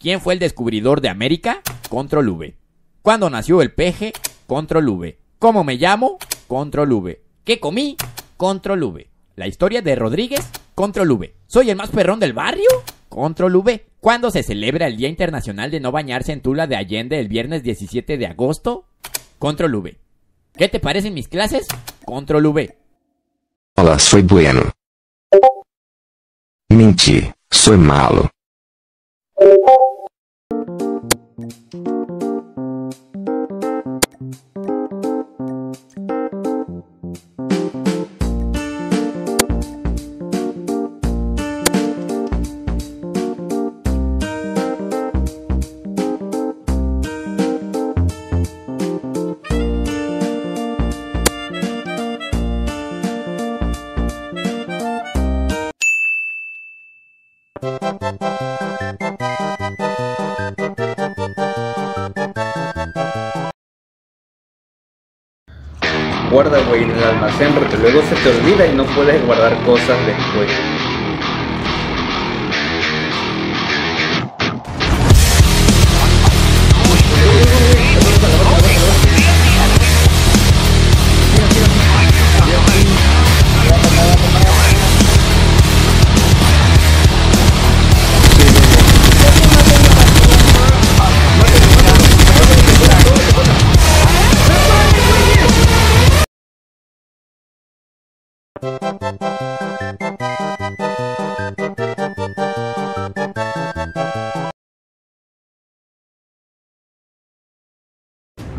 ¿Quién fue el descubridor de América? Control V. ¿Cuándo nació el peje? Control V. ¿Cómo me llamo? Control V. ¿Qué comí? Control V. ¿La historia de Rodríguez? Control V. ¿Soy el más perrón del barrio? Control V. ¿Cuándo se celebra el Día Internacional de No Bañarse en Tula de Allende el viernes 17 de agosto? Control V. ¿Qué te parecen mis clases? Control V. Hola, soy bueno. Mentí, soy malo. Guarda, güey, en el almacén porque luego se te olvida y no puedes guardar cosas después.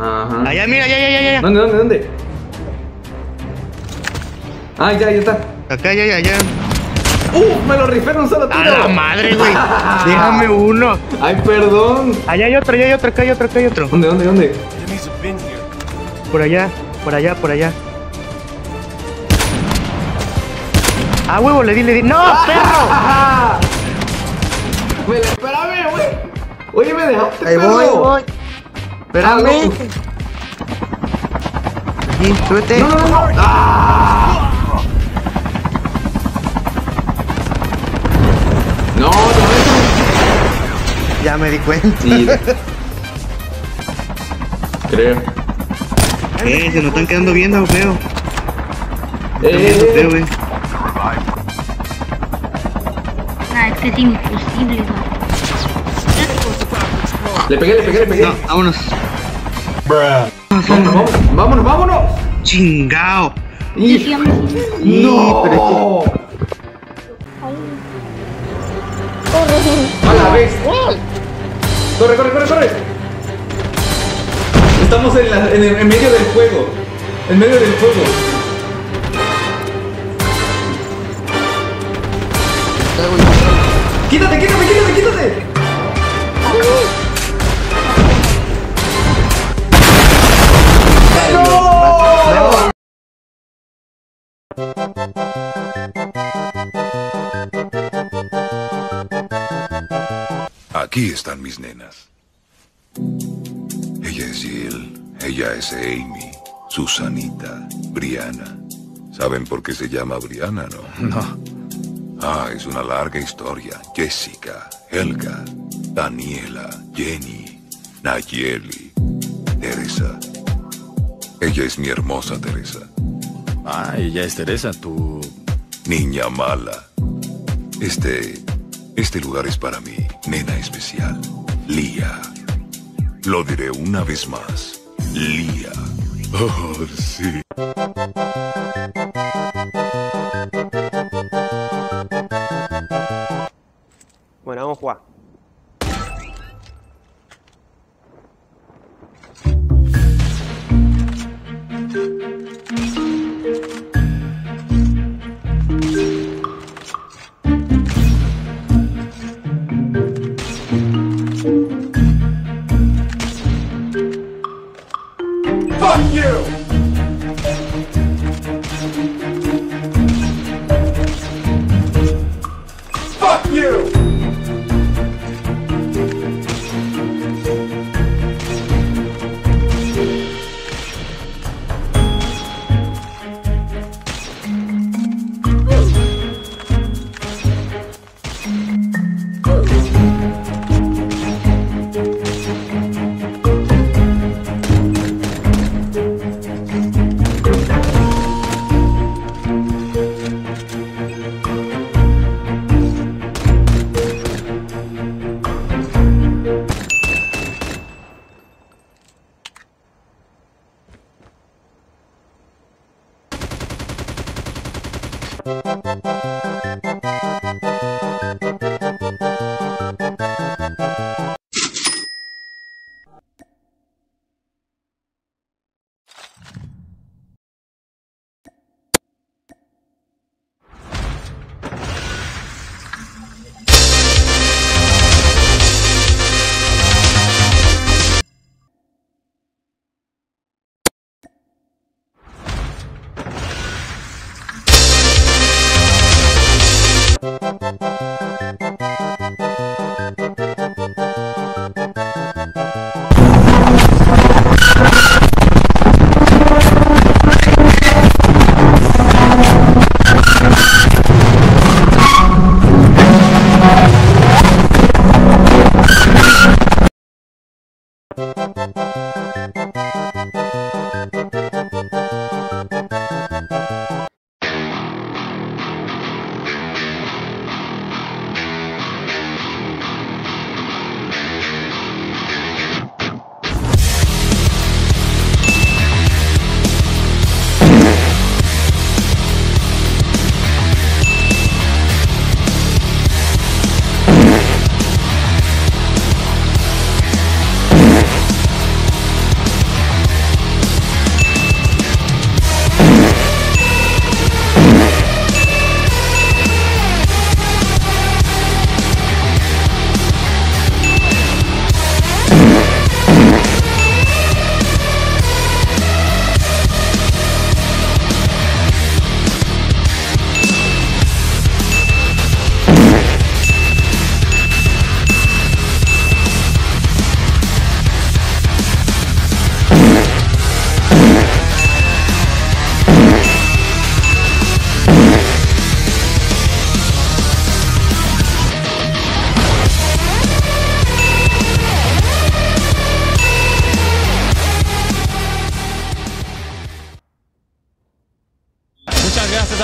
Ajá. Allá, mira, ya, ya, ya, ya. ¿Dónde, dónde, dónde? Ah, ya, ya está. Acá, ya, ya, ya. ¡Uh! Me lo rifé en un solo tiro. A la madre, güey. Déjame uno. Ay, perdón. Allá hay otro, allá hay otro, acá hay otro, acá hay otro. ¿Dónde, dónde, dónde? Por allá, por allá, por allá. Ah, huevo, le di, le di. ¡No, perro! Me la güey. Oye, me dejaste. Ahí voy. Espérame. Ah, no. Aquí, súbete. No, no, no, no. ¡Ah! No, no, Ya me di cuenta. Sí. Creo. Eh, se nos están quedando viendo, feo. Eh, Están viendo feo, güey. Nah, este es imposible, ¿no? le pegué, le pegué, le pegué. No, vámonos. Vámonos, vámonos, vámonos, vámonos. Chingao. No. pero A la vez. Corre, corre, corre, corre. Estamos en, la- en, el- en medio del juego. En medio del juego. Quítate, quítate, quítate, quítate. Aquí están mis nenas. Ella es Jill, ella es Amy, Susanita, Brianna. ¿Saben por qué se llama Brianna, no? No. Ah, es una larga historia. Jessica, Helga, Daniela, Jenny, Nayeli, Teresa. Ella es mi hermosa Teresa. Ah, ella es Teresa, tu... Niña mala. Este... Este lugar es para mí, nena especial. Lía. Lo diré una vez más. Lía. Oh, sí. Fuck you!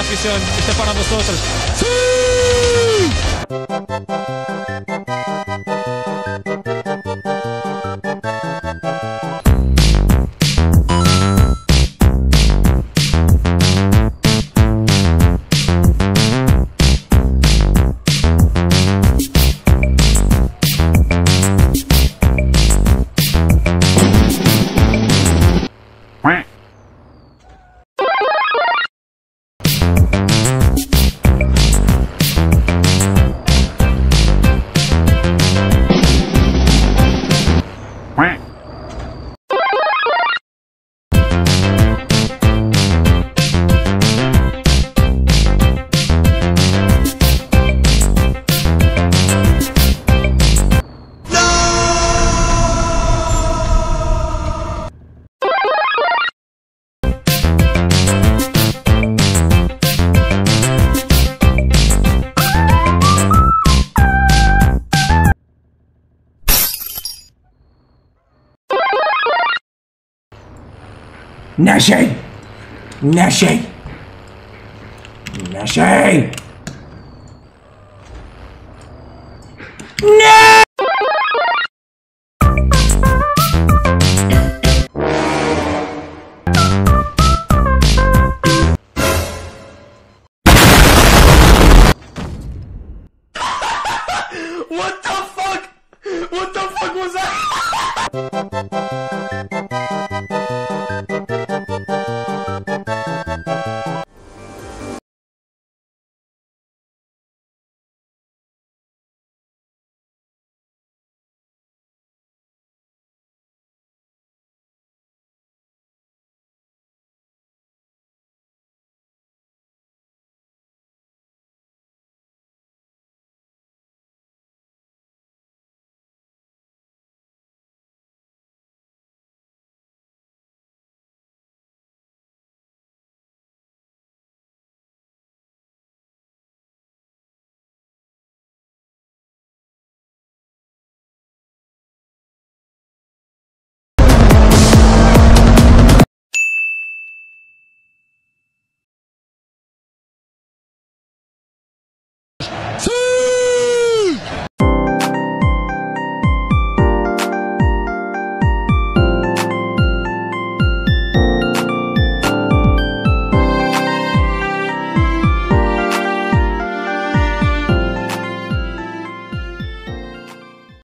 Afición. Este es para vosotros. Nessie! Nessie! Nessie! No!